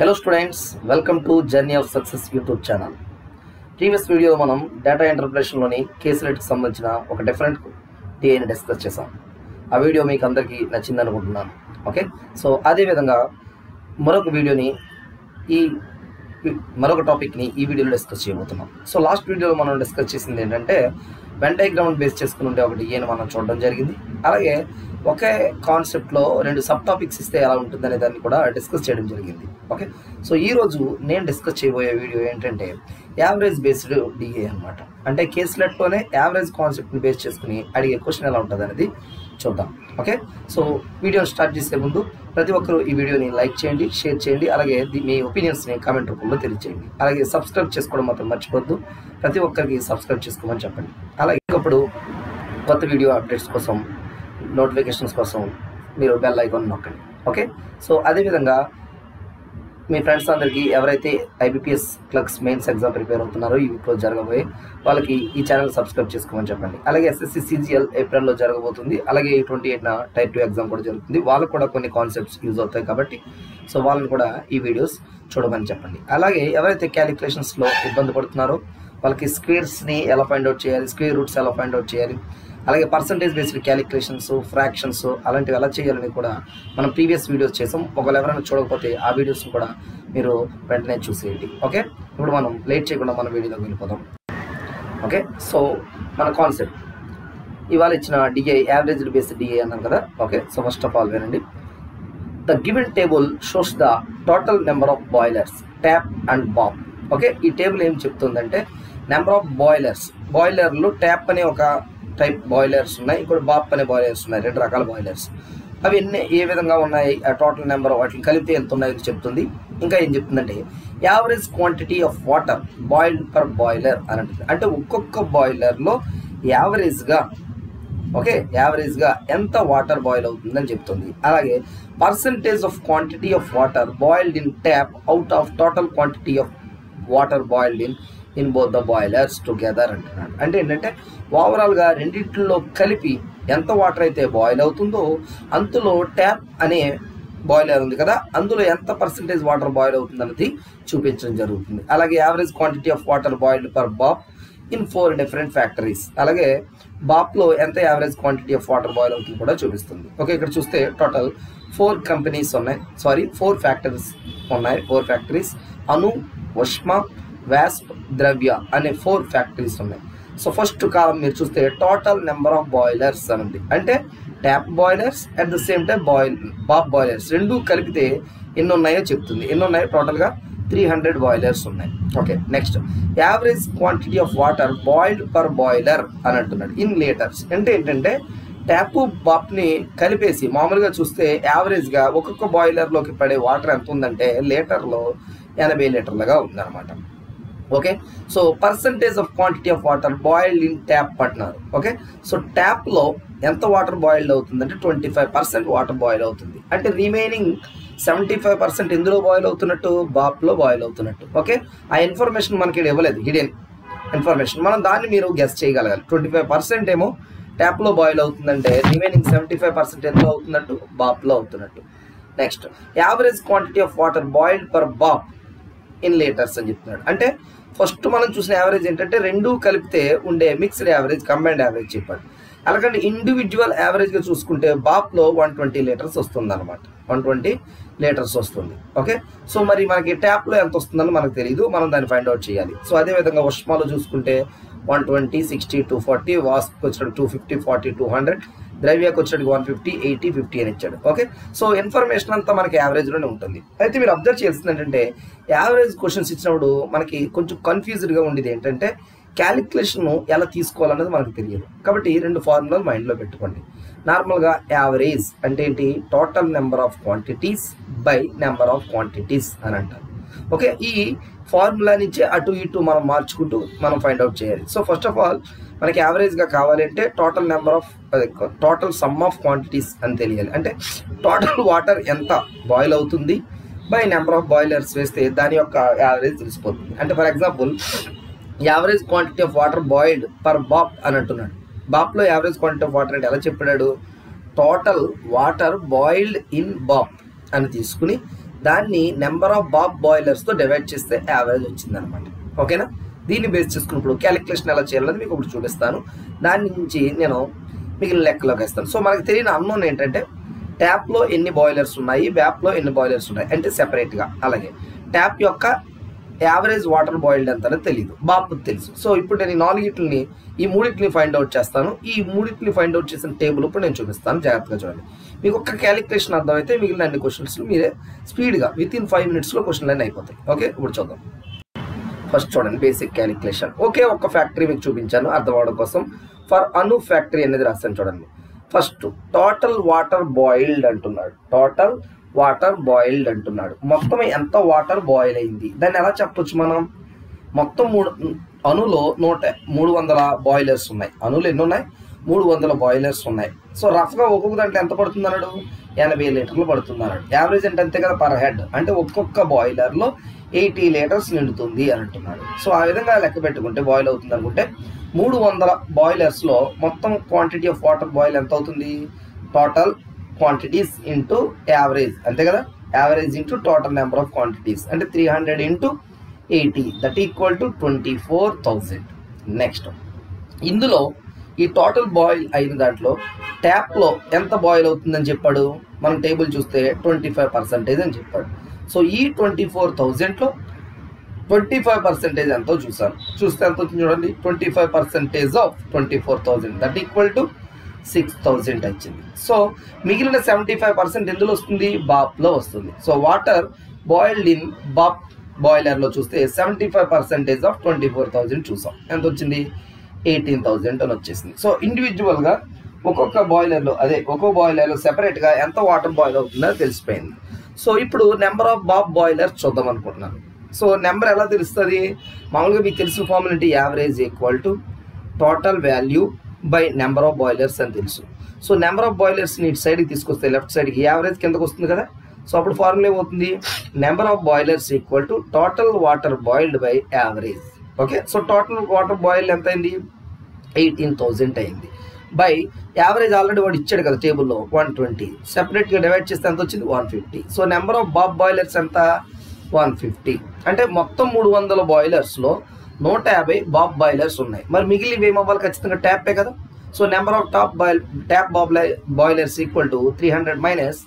Hello students welcome to journey of success YouTube channel previous వీడియోలో మనం data ఇంటర్ప్రిటేషన్లోని కేసులెట్కి సంబంధించిన ఒక డిఫరెంట్ టీఏని డిస్కస్ చేసాం ఆ వీడియో మీకు అందరికీ నచ్చింది అనుకుంటున్నాను. ఓకే సో అదేవిధంగా మరొక వీడియోని ఈ మరొక టాపిక్ని ఈ వీడియోలో డిస్కస్ చేయబోతున్నాం. సో లాస్ట్ వీడియోలో మనం డిస్కస్ చేసింది ఏంటంటే వెంటై గ్రౌండ్ బేస్ చేసుకుని ఉండే ఒకటి ఏని మనం చూడడం జరిగింది. అలాగే ఒకే కాన్సెప్ట్లో రెండు సబ్ టాపిక్స్ ఇస్తే ఎలా ఉంటుందనే దాన్ని కూడా డిస్కస్ చేయడం జరిగింది. ఓకే సో ఈరోజు నేను డిస్కస్ చేయబోయే వీడియో ఏంటంటే యావరేజ్ బేస్డ్ డిఏ అనమాట అంటే కేసులెట్లోనే యావరేజ్ కాన్సెప్ట్ని బేస్ చేసుకుని అడిగే క్వశ్చన్ ఎలా ఉంటుంది అనేది చూద్దాం. ఓకే సో వీడియో స్టార్ట్ చేసే ముందు ప్రతి ఒక్కరూ ఈ వీడియోని లైక్ చేయండి షేర్ చేయండి అలాగే మీ ఒపీనియన్స్ని కామెంట్ రూపంలో తెలియజేయండి అలాగే సబ్స్క్రైబ్ చేసుకోవడం మాత్రం మర్చిపోద్దు ప్రతి ఒక్కరికి సబ్స్క్రైబ్ చేసుకోమని చెప్పండి. అలాగే ఇంకప్పుడు కొత్త వీడియో అప్డేట్స్ కోసం నోటిఫికేషన్స్ కోసం మీరు బెల్ ఐకాన్ నొక్కండి. ఓకే సో అదేవిధంగా మీ ఫ్రెండ్స్ అందరికీ ఎవరైతే IBPS clerks mains exam prepare అవుతున్నారో ఈ వీక్లో జరగబోయే వాళ్ళకి ఈ ఛానల్ సబ్స్క్రైబ్ చేసుకోమని చెప్పండి. అలాగే ఎస్ఎస్సి సిజిఎల్ ఏప్రిల్లో జరగబోతుంది. అలాగే ట్వంటీ ఎయిట్న టైప్ టూ ఎగ్జామ్ కూడా జరుగుతుంది. వాళ్ళకు కూడా కొన్ని కాన్సెప్ట్స్ యూజ్ అవుతాయి కాబట్టి సో వాళ్ళని కూడా ఈ వీడియోస్ చూడమని చెప్పండి. అలాగే ఎవరైతే క్యాలిక్యులేషన్స్లో ఇబ్బంది పడుతున్నారో వాళ్ళకి స్క్వేర్స్ని ఎలా ఫైండ్ అవుట్ చేయాలి? స్క్వేర్ రూట్స్ ఎలా ఫైండ్ అవుట్ చేయాలి? అలాగే పర్సంటేజ్ బేస్డ్ క్యాలిక్యులేషన్స్ ఫ్రాక్షన్స్ అలాంటివి ఎలా చేయాలని కూడా మనం ప్రీవియస్ వీడియోస్ చేసాం. ఒకవేళ ఎవరైనా చూడకపోతే ఆ వీడియోస్ కూడా మీరు వెంటనే చూసేయండి. ఓకే ఇప్పుడు మనం లేట్ చేయకుండా మన వీడియోలోకి వెళ్ళిపోదాం. ఓకే సో మన కాన్సెప్ట్ ఇవాళ ఇచ్చిన డిఏ యావరేజ్ బేస్డ్ డిఏ అన్నాం కదా? Okay so first of all వినండి. The given table shows the total number of boilers tap and bob okay ఈ టేబుల్ ఏం చెప్తుందంటే నెంబర్ ఆఫ్ బాయిలర్స్ బాయిలర్లు ట్యాప్ అనే ఒక టైప్ బాయిలర్స్ ఉన్నాయి. ఇక్కడ బాప్ అనే బాయిలర్స్ ఉన్నాయి. రెండు రకాల బాయిలర్స్. అవి ఎన్ని ఏ విధంగా ఉన్నాయి? ఆ టోటల్ నెంబర్ వాటిని కలిపితే ఎంత ఉన్నాయో చెప్తుంది. ఇంకా ఏం చెప్తుందంటే average quantity of water boiled per boiler అని అంటుంది. అంటే ఒక్కొక్క బాయిలర్లో యావరేజ్గా ఓకే యావరేజ్గా ఎంత వాటర్ బాయిల్ అవుతుందని చెప్తుంది. అలాగే percentage of quantity of water boiled in tap out of total quantity of water boiled in in both the boilers together అంటున్నాడు. అంటే ఏంటంటే ఓవరాల్గా రెండింటిలో కలిపి ఎంత వాటర్ అయితే బాయిల్ అవుతుందో అంతలో ట్యాప్ అనే బాయిలర్ ఉంది కదా అందులో ఎంత పర్సంటేజ్ వాటర్ బాయిల్ అవుతుంది అన్నది చూపించడం జరుగుతుంది. అలాగే average quantity of water boiled per bob in four different factories అలాగే బాప్లో ఎంత average quantity of water boil అవుతుంది కూడా చూపిస్తుంది. ఓకే ఇక్కడ చూస్తే టోటల్ ఫోర్ కంపెనీస్ ఉన్నాయి. సారీ ఫోర్ ఫ్యాక్టరీస్ ఉన్నాయి. ఫోర్ ఫ్యాక్టరీస్ అను ఉష్మ వ్యాస్ప్ ద్రవ్య అనే ఫోర్ ఫ్యాక్టరీస్ ఉన్నాయి. సో ఫస్ట్ కాలం మీరు చూస్తే టోటల్ నెంబర్ ఆఫ్ బాయిలర్స్ అని ఉంది అంటే tap boilers at the same time boil bob boilers రెండు కలిపితే ఎన్ని ఉన్నాయో చెప్తుంది. ఎన్ని ఉన్నాయో టోటల్గా త్రీ హండ్రెడ్ బాయిలర్స్ ఉన్నాయి. Okay next. Average quantity of water boiled per boiler అని అంటున్నాడు. In litres. అంటే ఏంటంటే ట్యాప్ బాప్ని కలిపేసి మామూలుగా చూస్తే యావరేజ్గా ఒక్కొక్క బాయిలర్లోకి పడే వాటర్ ఎంత ఉందంటే లీటర్లో ఎనభై లీటర్లుగా ఉందన్నమాట. Okay? So percentage of quantity of water boiled in tap అంటున్నారు ఓకే? సో ట్యాప్లో ఎంత వాటర్ బాయిల్డ్ అవుతుందంటే twenty five percent water boil అవుతుంది. అంటే రిమైనింగ్ సెవెంటీ ఫైవ్ పర్సెంట్ ఎందులో బాయిల్ అవుతున్నట్టు బాప్లో బాయిల్ అవుతున్నట్టు. ఓకే? ఆ ఇన్ఫర్మేషన్ మనకి ఇక్కడ ఇవ్వలేదు. హిడెన్ ఇన్ఫర్మేషన్ మనం దాన్ని మీరు గెస్ట్ చేయగలగాలి. ట్వంటీ ఫైవ్ పర్సెంట్ ఏమో ట్యాప్లో బాయిల్ అవుతుందంటే రిమైనింగ్ సెవెంటీ ఫైవ్ పర్సెంట్ ఎందులో అవుతున్నట్టు బాప్లో అవుతున్నట్టు. Next average quantity of water boiled per bob in litres అని చెప్తున్నాడు. అంటే ఫస్ట్ మనం చూసిన యావరేజ్ ఏంటంటే రెండు కలిపితే ఉండే మిక్స్డ్ యావరేజ్ కంబైన్డ్ యావరేజ్ చెప్పాడు. అలాగే ఇండివిజువల్ యావరేజ్గా చూసుకుంటే బాప్లో వన్ ట్వంటీ లీటర్స్ వస్తుంది అనమాట వన్ ట్వంటీ లీటర్స్ వస్తుంది. ఓకే? సో మరి మనకి ట్యాప్లో ఎంత వస్తుందని మనకు తెలియదు మనం దాన్ని ఫైండ్ అవుట్ చేయాలి. సో అదేవిధంగా ఉష్మాలో చూసుకుంటే one twenty sixty two forty వాస్కి వచ్చినట్టు two fifty forty two hundred ద్రవ్యకు వచ్చేటికి వన్ ఫిఫ్టీ ఎయిటీ ఫిఫ్టీ అని ఇచ్చాడు. ఓకే సో ఇన్ఫర్మేషన్ అంతా మనకి యావరేజ్లోనే ఉంటుంది. అయితే మీరు అబ్జర్వ్ చేయాల్సింది ఏంటంటే యావరేజ్ క్వశ్చన్స్ ఇచ్చినప్పుడు మనకి కొంచెం కన్ఫ్యూజ్డ్గా ఉండేది ఏంటంటే క్యాలిక్యులేషన్ ఎలా తీసుకోవాలన్నది మనకు తెలియదు. కాబట్టి రెండు ఫార్ములాలు మైండ్లో పెట్టుకోండి. నార్మల్గా యావరేజ్ అంటే ఏంటి? Total number of quantities by number of quantities అని అంటారు. ఓకే ఈ ఫార్ములా నుంచి అటు ఇటు మనం మార్చుకుంటూ మనం ఫైండ్ అవుట్ చేయాలి. సో ఫస్ట్ ఆఫ్ ఆల్ మనకి యావరేజ్గా కావాలంటే total number of total sum of quantities అని తెలియాలి. అంటే టోటల్ వాటర్ ఎంత బాయిల్ అవుతుంది బై నెంబర్ ఆఫ్ బాయిలర్స్ వేస్తే దాని యొక్క యావరేజ్ తెలిసిపోతుంది. అంటే for example average quantity of water boiled per bob అని అంటున్నాడు. బాప్లో యావరేజ్ క్వాంటిటీ ఆఫ్ వాటర్ అంటే ఎలా చెప్పాడు టోటల్ వాటర్ బాయిల్డ్ ఇన్ బాప్ అని తీసుకుని దాన్ని నెంబర్ ఆఫ్ బాబ్ బాయిలర్స్తో డివైడ్ చేస్తే యావరేజ్ వచ్చింది అనమాట ఓకేనా దీన్ని బేస్ చేసుకున్నప్పుడు క్యాలిక్యులేషన్ ఎలా చేయాలనేది మీకు ఇప్పుడు చూపిస్తాను. దాని నుంచి నేను మిగిలిన లెక్కలోకి వేస్తాను. సో మనకు తెలియని అన్నోన్ ఏంటంటే ట్యాప్లో ఎన్ని బాయిలర్స్ ఉన్నాయి వ్యాప్లో ఎన్ని బాయిలర్స్ ఉన్నాయి అంటే సెపరేట్గా అలాగే ట్యాప్ యొక్క యావరేజ్ వాటర్ బాయిల్డ్ ఎంత అనేది తెలియదు బాపు తెలుసు. సో ఇప్పుడు నేను ఈ నాలుగిట్లని ఈ మూడింటిని ఫైండ్ అవుట్ చేస్తాను. ఈ మూడింటిని ఫైండ్ అవుట్ చేసిన టేబుల్ ఇప్పుడు నేను చూపిస్తాను. జాగ్రత్తగా చూడండి. మీకు ఒక్క క్యాలిక్యులేషన్ అర్థమైతే మిగిలిన అన్ని క్వశ్చన్స్ మీరే స్పీడ్గా విత్ ఇన్ ఫైవ్ మినిట్స్లో క్వశ్చన్లు అన్నీ అయిపోతాయి. ఓకే ఇప్పుడు చూద్దాం. ఫస్ట్ చూడండి బేసిక్ క్యాలిక్యులేషన్ ఒకే ఒక్క ఫ్యాక్టరీ మీకు చూపించాను అర్థం అవడం కోసం. ఫర్ అను ఫ్యాక్టరీ అనేది రాస్తాను చూడండి. ఫస్ట్ టోటల్ వాటర్ బాయిల్డ్ అంటున్నాడు. టోటల్ వాటర్ బాయిల్డ్ అంటున్నాడు. మొత్తం ఎంత వాటర్ బాయిల్ అయింది? దాన్ని ఎలా చెప్పొచ్చు మనం? మొత్తం మూడు అణులో నూట మూడు వందల బాయిలర్స్ ఉన్నాయి. అణులు ఎన్ని ఉన్నాయి? మూడు వందల బాయిలర్స్ ఉన్నాయి. సో రఫ్గా ఒక్కొక్క దాంట్లో ఎంత పడుతుంది అన్నాడు? ఎనభై లీటర్లు పడుతుంది అన్నాడు. యావరేజ్ అంటే అంతే కదా పర్ హెడ్ అంటే ఒక్కొక్క బాయిలర్లో ఎయిటీ లీటర్స్ నిండుతుంది అని అంటున్నాడు. సో ఆ విధంగా లెక్క పెట్టుకుంటే బాయిల్ అవుతుంది అనుకుంటే మూడు వందల బాయిలర్స్లో మొత్తం క్వాంటిటీ ఆఫ్ వాటర్ బాయిల్ ఎంత అవుతుంది? టోటల్ క్వాంటిటీస్ ఇంటూ యావరేజ్ అంతే కదా? Average into total number of quantities అంటే three hundred into eighty that equal to twenty four thousand next ఇందులో ఈ టోటల్ బాయిల్ అయిన దాంట్లో ట్యాప్లో ఎంత బాయిల్ అవుతుందని చెప్పాడు? మనం టేబుల్ చూస్తే ట్వంటీ ఫైవ్ పర్సెంటేజ్ అని చెప్పాడు. సో ఈ ట్వంటీ ఫోర్ థౌజండ్లో ట్వంటీ ఫైవ్ పర్సెంటేజ్ ఎంతో చూసాను చూస్తే ఎంత వచ్చింది చూడండి? Twenty five percentage of twenty four thousand that equal to six thousand వచ్చింది. సో మిగిలిన సెవెంటీ ఫైవ్ పర్సెంట్ ఎందులో వస్తుంది? బాప్లో వస్తుంది. సో వాటర్ బాయిల్డ్ ఇన్ బాప్ బాయిలర్లో చూస్తే seventy five percentage of twenty four thousand చూసాం. ఎంత వచ్చింది? ఎయిటీన్ థౌజండ్ అని వచ్చేసింది. సో ఇండివిజువల్గా ఒక్కొక్క బాయిలర్లో అదే ఒక్కో బాయిలర్లో సెపరేట్గా ఎంత వాటర్ బాయిల్ అవుతుందో తెలిసిపోయింది. సో ఇప్పుడు నెంబర్ ఆఫ్ బాబ్ బాయిలర్ చూద్దాం అనుకుంటున్నాను. సో నెంబర్ ఎలా తెలుస్తుంది? మామూలుగా మీకు తెలిసిన formula average equal to total value by number of boilers అని తెలుసు. సో నెంబర్ ఆఫ్ బాయిలర్స్ని ఇటు సైడ్కి తీసుకొస్తే లెఫ్ట్ సైడ్కి యావరేజ్ కిందకు వస్తుంది కదా? సో అప్పుడు ఫార్ములా ఏమవుతుంది? Number of boilers equal to total water boiled by average okay so total water boil ఎంత అయింది? ఎయిటీన్ థౌజండ్ అయింది. బై యావరేజ్ ఆల్రెడీ వాడు ఇచ్చాడు కదా టేబుల్లో వన్ ట్వంటీ సెపరేట్గా డివైడ్ చేస్తే ఎంత వచ్చింది? One fifty so number of Bob boilers ఎంత? వన్ ఫిఫ్టీ అంటే మొత్తం మూడు వందల బాయిలర్స్లో నూట యాభై బాబ్ బాయిలర్స్ ఉన్నాయి. మరి మిగిలినవి ఏమవ్వాలి? ఖచ్చితంగా ట్యాపే కదా? So number of tap boil tap bob boilers equal to three hundred minus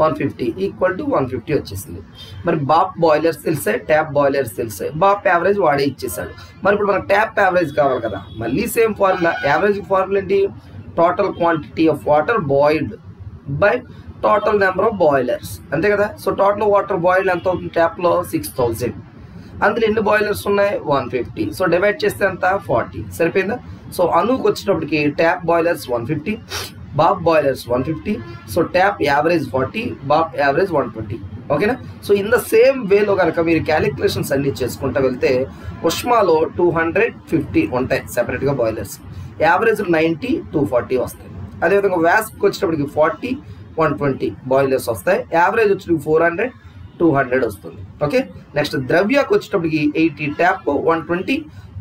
one fifty equal to one fifty వచ్చేసింది. మరి బాప్ బాయిలర్స్ తెలిసాయి ట్యాప్ బాయిలర్స్ తెలిసాయి. బాప్ యావరేజ్ వాడే ఇచ్చేసాడు మరి ఇప్పుడు మనకు ట్యాప్ యావరేజ్ కావాలి కదా? మళ్ళీ సేమ్ ఫార్ములా. యావరేజ్ ఫార్ములా ఏంటి? Total quantity of water boiled by total number of boilers. అంతే కదా? సో టోటల్ వాటర్ బాయిల్డ్ ఎంత అవుతుంది? ట్యాప్లో సిక్స్ థౌజండ్. అందులో ఎన్ని బాయిలర్స్ ఉన్నాయి? వన్ ఫిఫ్టీ సో డివైడ్ చేస్తే అంత ఫార్టీ సరిపోయిందా? సో అనుకు వచ్చేటప్పటికి tap boilers one fifty bob boilers one fifty so tap average forty bob average one twenty ఓకేనా సో ఇన్ ద సేమ్ వేలో కనుక మీరు క్యాలిక్యులేషన్స్ అన్ని చేసుకుంటూ వెళ్తే ఉష్మాలో టూ హండ్రెడ్ ఫిఫ్టీ ఉంటాయి సెపరేట్గా boilers average ninety two forty వస్తాయి. అదేవిధంగా వ్యాస్కి వచ్చేటప్పటికి ఫార్టీ వన్ ట్వంటీ బాయిలర్స్ వస్తాయి. యావరేజ్ వచ్చి ఫోర్ హండ్రెడ్ టూ హండ్రెడ్ వస్తుంది. ఓకే నెక్స్ట్ ద్రవ్యకు వచ్చేటప్పటికి eighty tap one twenty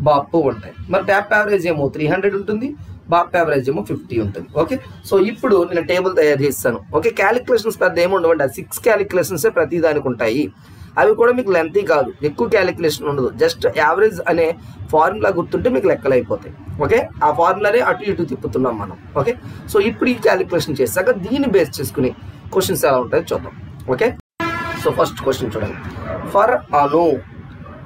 bob ఉంటాయి. మరి ట్యాప్ యావరేజ్ ఏమో త్రీ హండ్రెడ్ ఉంటుంది బాప్ యావరేజ్ ఏమో ఫిఫ్టీ ఉంటుంది. ఓకే సో ఇప్పుడు నేను టేబుల్ తయారు చేస్తాను. ఓకే క్యాలిక్యులేషన్స్ పెద్ద ఏముండవండి ఆ సిక్స్ క్యాలిక్యులేషన్సే ప్రతి దానికి ఉంటాయి. అవి కూడా మీకు లెంతీ కాదు. ఎక్కువ క్యాలిక్యులేషన్ ఉండదు. జస్ట్ యావరేజ్ అనే ఫార్ములా గుర్తుంటే మీకు లెక్కలు అయిపోతాయి. ఓకే ఆ ఫార్ములానే అటు ఇటు తిప్పుతున్నాం మనం. ఓకే సో ఇప్పుడు ఈ క్యాలిక్యులేషన్ చేశాక దీన్ని బేస్ చేసుకుని క్వశ్చన్స్ ఎలా ఉంటాయో చూద్దాం. ఓకే సో ఫస్ట్ క్వశ్చన్ చూడండి. For Anu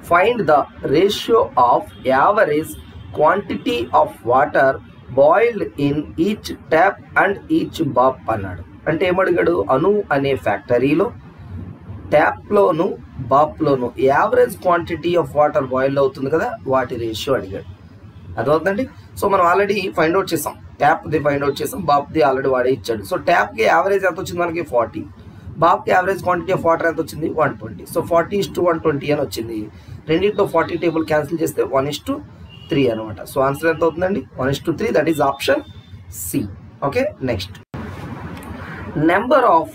find the ratio of average quantity of water boiled in each tap and each bob అన్నాడు. అంటే ఏమడిగాడు? అను అనే ఫ్యాక్టరీలో ట్యాప్లోను బాప్లోను average quantity of water boil అవుతుంది కదా వాటి రేషియో అడిగాడు. అర్థమవుతుందండి? సో మనం ఆల్రెడీ ఫైండ్ అవుట్ చేసాం. ట్యాప్ది ఫైండ్ అవుట్ చేసాం బాప్ది ఆల్రెడీ వాడే ఇచ్చాడు. సో ట్యాప్కి యావరేజ్ ఎంత వచ్చింది మనకి? ఫార్టీ. బాబుకి యావరేజ్ క్వాంటిటీ ఆఫ్ వాటర్ ఎంత వచ్చింది one twenty so forty is to one twenty అని వచ్చింది. రెండింటిలో ఫార్టీ టేబుల్ క్యాన్సిల్ చేస్తే వన్ ఇస్ టు త్రీ అనమాట సో ఆన్సర్ ఎంత అవుతుందండి one is to three that is option C okay next number of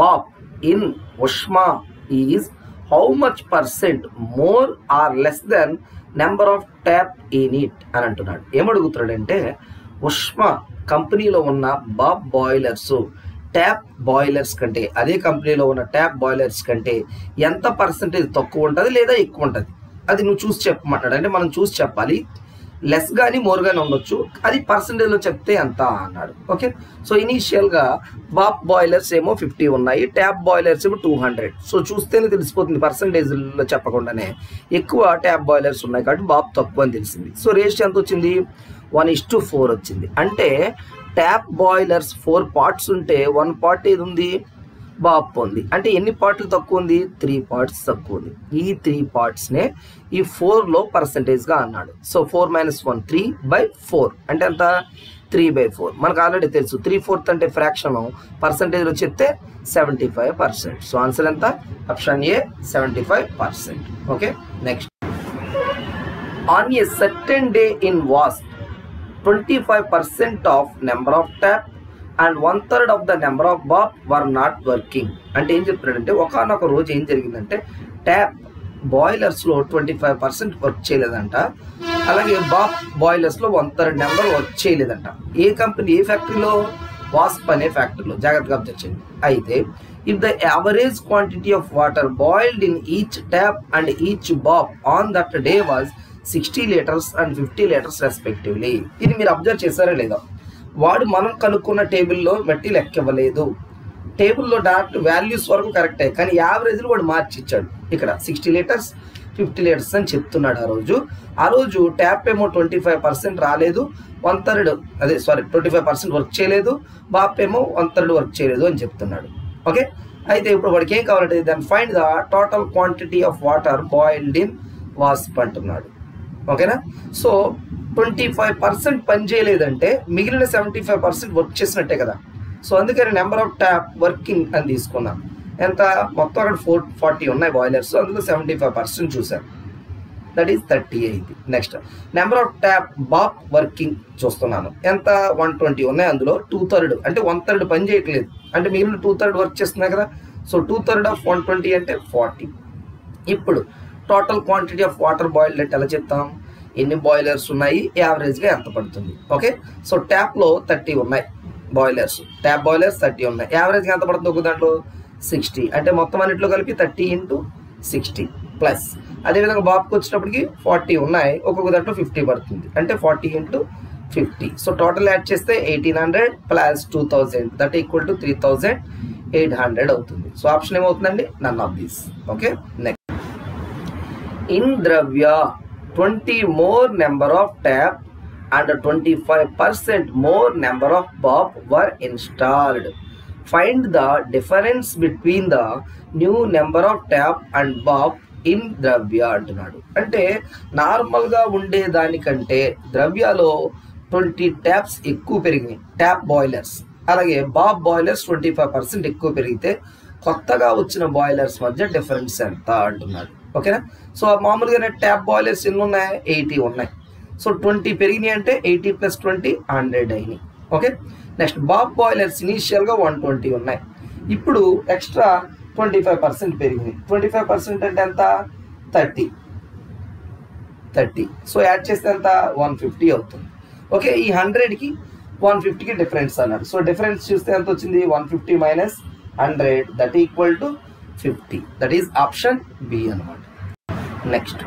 bob in Ushma is how much percent more or less than number of tap in it అని అంటున్నాడు. ఏమడుగుతున్నాడంటే ఉష్మా కంపెనీలో ఉన్న Bob బాయిలర్సు tap boilers కంటే అదే కంపెనీలో ఉన్న tap boilers కంటే ఎంత పర్సంటేజ్ తక్కువ ఉంటుంది లేదా ఎక్కువ ఉంటుంది? అది నువ్వు చూసి చెప్పమంటాడు. అంటే మనం చూసి చెప్పాలి. లెస్ కానీ మోర్ కానీ ఉండొచ్చు. అది పర్సంటేజ్లో చెప్తే ఎంత అన్నాడు. ఓకే? సో ఇనీషియల్గా బాప్ బాయిలర్స్ ఏమో ఫిఫ్టీ ఉన్నాయి. ట్యాప్ బాయిలర్స్ ఏమో టూ హండ్రెడ్. సో చూస్తేనే తెలిసిపోతుంది పర్సంటేజ్లో చెప్పకుండానే. ఎక్కువ ట్యాప్ బాయిలర్స్ ఉన్నాయి కాబట్టి బాప్ తక్కువ అని తెలిసింది. సో రేషియో ఎంత వచ్చింది? వన్ ఇస్ టు ఫోర్ వచ్చింది. అంటే ట్యాప్ బాయిలర్స్ ఫోర్ పార్ట్స్ ఉంటే వన్ పార్ట్ ఏది ఉంది? బాప్ ఉంది. అంటే ఎన్ని పార్ట్లు తక్కువ ఉంది? త్రీ పార్ట్స్ తక్కువ ఉంది. ఈ త్రీ పార్ట్స్నే ఈ ఫోర్లో పర్సంటేజ్గా అన్నాడు. So four minus one three by four అంటే ఎంత? త్రీ బై ఫోర్ మనకు ఆల్రెడీ తెలుసు. త్రీ ఫోర్త్ అంటే ఫ్రాక్షన్ పర్సంటేజ్లో చెప్తే seventy five percent so answer ఎంత? Option A seventy five percent okay next on a certain day in wasp 25% of number of tap and one third of the number of bob were not working అంటే ఏం చెప్తున్నాడంటే ఒకనొక రోజు ఏం జరిగిందంటే tap బాయిలర్స్లో twenty five percent work చేయలేదంట. అలాగే బాబ్ బాయిలర్స్లో వన్ థర్డ్ నెంబర్ వర్క్ చేయలేదంట. ఏ కంపెనీ ఏ ఫ్యాక్టరీలో వాస్ప్ అనే ఫ్యాక్టరీలో జాగ్రత్తగా అబ్జర్వ్ చేయండి. అయితే if the average quantity of water boiled in each tap and each bob on that day was sixty litres and fifty litres respectively ఇది మీరు అబ్జర్వ్ చేశారా లేదా. వాడు మనం కనుక్కున్న టేబుల్లో మట్టి లెక్క ఇవ్వలేదు. టేబుల్లో డైరెక్ట్ వాల్యూస్ వరకు కరెక్ట్ కరెక్టే కానీ యావరేజ్లు వాడు మార్చిచ్చాడు. ఇక్కడ సిక్స్టీ లీటర్స్ ఫిఫ్టీ లీటర్స్ అని చెప్తున్నాడు ఆ రోజు. ఆ రోజు ట్యాప్ ఏమో ట్వంటీ ఫైవ్ పర్సెంట్ రాలేదు. వన్ థర్డ్ అదే sorry twenty five percent work చేయలేదు. బాప్ ఏమో వన్ థర్డ్ వర్క్ చేయలేదు అని చెప్తున్నాడు. ఓకే అయితే ఇప్పుడు వాడికి ఏం కావాలంటే దాన్ని find the total quantity of water boiled in Vasp అంటున్నాడు. ఓకేనా? సో ట్వంటీ ఫైవ్ పర్సెంట్ పని చేయలేదంటే మిగిలిన సెవెంటీ ఫైవ్ పర్సెంట్ వర్క్ చేసినట్టే కదా. సో అందుకని నెంబర్ ఆఫ్ ట్యాప్ వర్కింగ్ అని తీసుకున్నాం. ఎంత? మొత్తం అక్కడ ఫోర్ ఫార్టీ ఉన్నాయి బాయిలర్స్ అందులో సెవెంటీ ఫైవ్ పర్సెంట్ చూసాను that is thirty eight next number of tap bob working చూస్తున్నాను. ఎంత? వన్ ట్వంటీ ఉన్నాయి అందులో. టూ థర్డ్ అంటే వన్ థర్డ్ పని చేయట్లేదు. అంటే మిగిలిన టూ థర్డ్ వర్క్ చేస్తున్నాయి కదా. So two third of one twenty అంటే ఫార్టీ ఇప్పుడు total quantity of water boiled అంటే ఎలా చెప్తాం? ఎన్ని బాయిలర్స్ ఉన్నాయి? యావరేజ్గా ఎంత పడుతుంది? ఓకే సో ట్యాప్లో థర్టీ ఉన్నాయి బాయిలర్స్ ట్యాప్ బాయిలర్స్ థర్టీ ఉన్నాయి. యావరేజ్గా ఎంత పడుతుంది ఒక దాంట్లో? సిక్స్టీ అంటే మొత్తం అన్నింటిలో కలిపి థర్టీ ఇంటూ సిక్స్టీ ప్లస్ అదేవిధంగా బాబుకి వచ్చినప్పటికి ఫార్టీ ఉన్నాయి. ఒక్కొక్క దాంట్లో ఫిఫ్టీ పడుతుంది. అంటే forty into fifty so total add చేస్తే eighteen hundred plus two thousand that equal to three thousand eight hundred అవుతుంది. సో ఆప్షన్ ఏమవుతుందండి? None of these okay next in Dravya 20 more number of tap and 25% more number of bob were installed. Find the difference between the new number of tap and bob in Dravya అంటున్నాడు. అంటే నార్మల్గా ఉండే దానికంటే ద్రవ్యలో twenty taps ఎక్కువ పెరిగినాయి. Tap boilers. అలాగే bob boilers twenty five percent ఎక్కువ పెరిగితే కొత్తగా వచ్చిన బాయిలర్స్ మధ్య డిఫరెన్స్ ఎంత అంటున్నాడు. ఓకేనా? సో మామూలుగానే ట్యాప్ బాయిలర్స్ ఎన్ని ఉన్నాయి ఎయిటీ ఉన్నాయి. సో ట్వంటీ పెరిగినాయి అంటే ఎయిటీ ప్లస్ ట్వంటీ హండ్రెడ్ అయినాయి. ఓకే? నెక్స్ట్ బాబ్ బాయిలర్స్ ఇనీషియల్గా వన్ ట్వంటీ ఉన్నాయి. ఇప్పుడు ఎక్స్ట్రా ట్వంటీ ఫైవ్ పర్సెంట్ పెరిగింది ట్వంటీ ఫైవ్ పర్సెంట్ అంటే ఎంత? థర్టీ. థర్టీ. సో యాడ్ చేస్తే ఎంత? వన్ ఫిఫ్టీ అవుతుంది. ఓకే? ఈ హండ్రెడ్కి వన్ ఫిఫ్టీకి డిఫరెన్స్ అన్నాడు సో డిఫరెన్స్ చూస్తే ఎంత వచ్చింది? One fifty minus hundred. That equal to fifty that is option B అనమాట. Next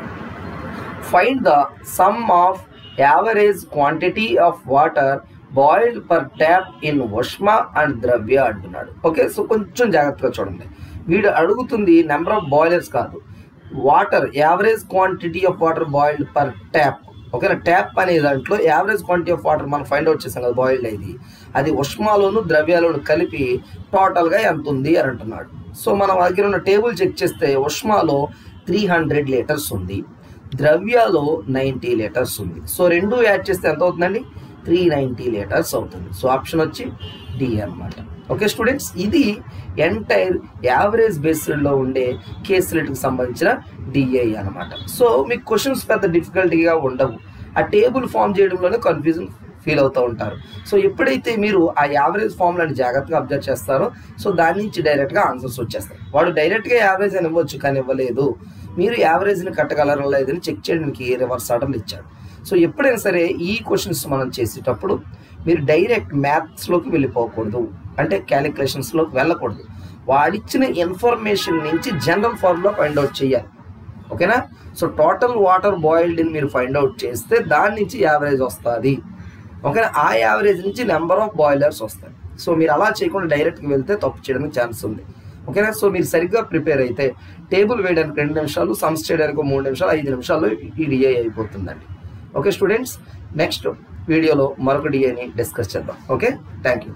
find the sum of average quantity of water boiled per tap in Ushma and Dravya అంటున్నాడు. Okay so కొంచెం జాగ్రత్తగా చూడండి. వీడు అడుగుతుంది నెంబర్ ఆఫ్ బాయిలర్స్ కాదు. Water average quantity of water boiled per tap ఓకేనా tap అనే దాంట్లో యావరేజ్ క్వాంటిటీ ఆఫ్ వాటర్ మనం ఫైండ్ అవుట్ చేసాం కదా బాయిల్డ్ అయింది. అది ఉష్మాలోను ద్రవ్యాలోను కలిపి టోటల్గా ఎంత ఉంది అని అంటున్నాడు. సో మనం దగ్గర ఉన్న టేబుల్ చెక్ చేస్తే ఉష్మాలో త్రీ హండ్రెడ్ లీటర్స్ ఉంది. ద్రవ్యాలో నైంటీ లీటర్స్ ఉంది. సో రెండు యాడ్ చేస్తే ఎంత అవుతుందండి? త్రీ నైంటీ లీటర్స్ అవుతుంది. సో ఆప్షన్ వచ్చి డి అనమాట ఓకే స్టూడెంట్స్? ఇది ఎంటైర్ యావరేజ్ బేస్డ్లో ఉండే కేసులకి సంబంధించిన డిఐ అనమాట సో మీకు క్వశ్చన్స్ పెద్ద డిఫికల్టీగా ఉండవు. ఆ టేబుల్ ఫామ్ చేయడంలోనే కన్ఫ్యూజన్ ఫీల్ అవుతూ ఉంటారు. సో ఎప్పుడైతే మీరు ఆ యావరేజ్ ఫామ్లను జాగ్రత్తగా అబ్జర్వ్ చేస్తారో సో దాని నుంచి డైరెక్ట్గా ఆన్సర్స్ వచ్చేస్తాయి. వాడు డైరెక్ట్గా యావరేజ్ అని ఇవ్వచ్చు కానీ ఇవ్వలేదు. మీరు యావరేజ్ని కట్టగలరా లేదని చెక్ చేయడానికి రివర్స్ ఆర్డర్లు ఇచ్చాడు సో ఎప్పుడైనా సరే ఈ క్వశ్చన్స్ మనం చేసేటప్పుడు మీరు డైరెక్ట్ మ్యాథ్స్లోకి వెళ్ళిపోకూడదు. అంటే క్యాలిక్యులేషన్స్లోకి వెళ్ళకూడదు. వాడిచ్చిన ఇన్ఫర్మేషన్ నుంచి జనరల్ ఫార్ములా ఫైండ్ అవుట్ చేయాలి. ఓకేనా? సో టోటల్ వాటర్ బాయిల్డ్ మీరు ఫైండ్ అవుట్ చేస్తే దాని నుంచి యావరేజ్ వస్తుంది. ఓకేనా? ఆ యావరేజ్ నుంచి నెంబర్ ఆఫ్ బాయిలర్స్ వస్తాయి. సో మీరు అలా చేయకుండా డైరెక్ట్గా వెళ్తే తప్పు చేయడానికి ఛాన్స్ ఉంది. ఓకేనా? సో మీరు సరిగ్గా ప్రిపేర్ అయితే టేబుల్ వేయడానికి రెండు నిమిషాలు సమ్స్ చేయడానికి మూడు నిమిషాలు ఐదు నిమిషాల్లో ఈ డిఏ అయిపోతుందండి. ఓకే స్టూడెంట్స్ నెక్స్ట్ వీడియోలో మరొక డిఏని డిస్కస్ చేద్దాం. ఓకే? Thank you